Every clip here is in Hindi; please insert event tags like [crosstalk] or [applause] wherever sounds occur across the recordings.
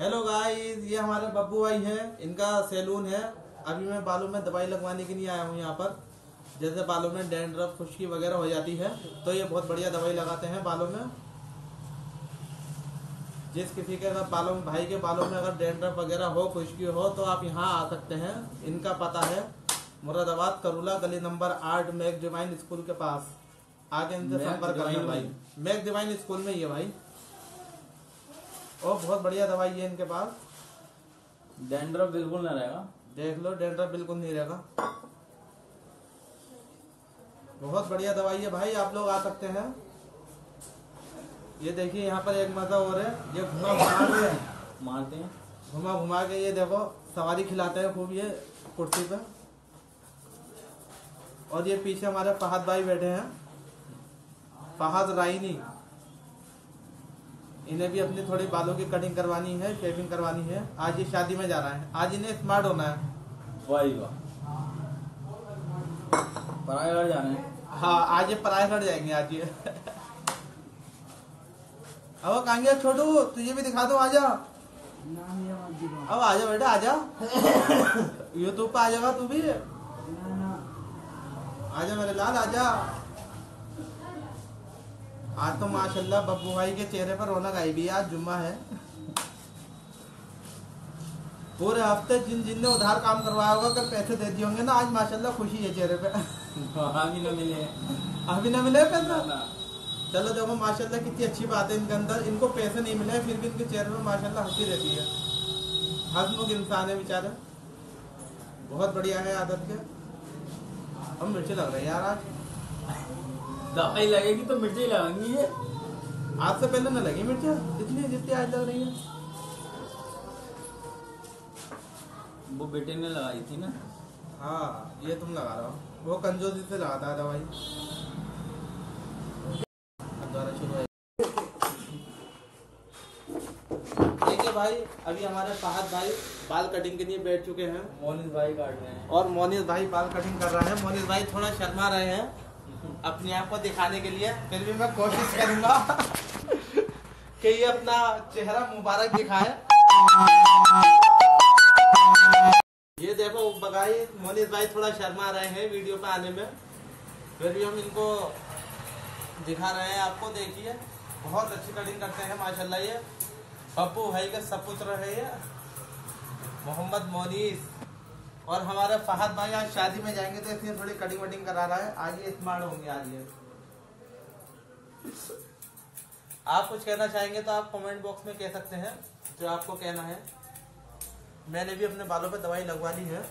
हेलो गाइस ये हमारे बब्बू भाई हैं इनका सैलून है। अभी मैं बालों में दवाई लगवाने के लिए आया हूँ यहाँ पर। जैसे बालों में डैंड्रफ खुश्की वगैरह हो जाती है तो ये बहुत बढ़िया दवाई लगाते हैं बालों में। जिस किसी के अगर बालों में भाई के बालों में अगर डैंड्रफ वगैरह हो खुश्की हो तो आप यहाँ आ सकते हैं। इनका पता है मुरादाबाद करूला गली नंबर आठ मैक डिवाइन स्कूल के पास। आगे इनसे संपर्क करना भाई। मैक डिवाइन स्कूल में ही है भाई। और बहुत बढ़िया दवाई है इनके पास। डैंड्रफ बिल्कुल ना रहेगा। देख लो डेंड्रफ बिल्कुल नहीं रहेगा। बहुत बढ़िया दवाई है भाई आप लोग आ सकते हैं। ये देखिए यहाँ पर एक मज़ा और है। ये घुमा घुमा के मारते हैं। घुमा घुमा के ये देखो सवारी खिलाते हैं खूब ये कुर्सी पे। और ये पीछे हमारे फहद भाई बैठे हैं। फहद राइनी। इन्हें भी अपनी थोड़ी बालों की कटिंग करवानी है शेविंग करवानी है। आज ये शादी में जा रहा है। आज इन्हें स्मार्ट होना है। वाही वाह। पराए घर जाना है। हाँ आज ये पराए हट जाएँगे आज ये। अब कहाँ गया छोटू तुझे भी दिखा दो आजा अब आजा बेटा आजा [coughs] यूट्यूब पे आ जाएगा तू भी। आजा मेरे लाल आजा आज तो माशाल्लाह बब्बू भाई के चेहरे पर रौनक आई भी है आज जुम्मा है। पूरे हफ़्ते जिन जिन ने उधार काम करवाया होगा कल पैसे दे दिए होंगे ना आज माशाल्लाह खुशी है चेहरे पे। हाँ भी ना मिले। अभी ना मिले पैसा। चलो देखो माशाल्लाह कितनी अच्छी बात है इनके अंदर। इनको पैसे नहीं मिले फिर भी इनके चेहरे पर माशाल्लाह हँसी रहती है। हंसमुख इंसान है बेचारे। बहुत बढ़िया है आदत के। हम मिर्ची लग रहे हैं यार आज। दवाई लगेगी तो मिर्ची लगाएँगी ये। आज से पहले न लगी मिर्ची जितनी जितनी आज लग रही है। वो बेटे ने लगाई थी ना? हाँ ये तुम लगा रहे हो। वो कंजूसी से लगाता है दवाई। दोबारा शुरू है। देखिए भाई अभी हमारे फहद भाई बाल कटिंग के लिए बैठ चुके हैं। मोनिस भाई काट रहे हैं। और मोनिस भाई बाल कटिंग कर रहे हैं। मोनिस भाई थोड़ा शर्मा रहे हैं। अपने आप को दिखाने के लिए, फिर भी मैं कोशिश करूँगा [laughs] कि ये अपना चेहरा मुबारक दिखाए। ये देखो, बगाई मोनिस भाई थोड़ा शर्मा रहे हैं वीडियो पे आने में। फिर भी हम इनको दिखा रहे हैं, आपको देखिए। बहुत अच्छी कटिंग करते हैं, माशाल्लाह ये। पप्पू भाई का सपुत्र है ये। मोहम्मद मोनीस। और हमारे फहद भाई आज शादी में जाएँगे तो इसलिए थोड़ी कटिंग वटिंग करा रहा है। आज ये स्मार्ट होंगे, आज ये। आप कुछ कहना चाहेंगे तो आप कमेंट बॉक्स में कह सकते हैं, जो आपको कहना है। मैंने भी अपने बालों पे दवाई लगवा ली है।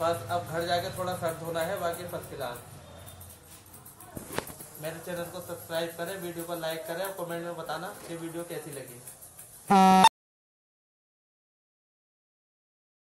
बस अब घर जाके थोड़ा सर धोना है, बाकी फ़र्स्ट क्लास मेरे चैनल को सब्सक्राइब करें, वीडियो को लाइक करें और कमेंट में बताना कि वीडियो कैसी लगी।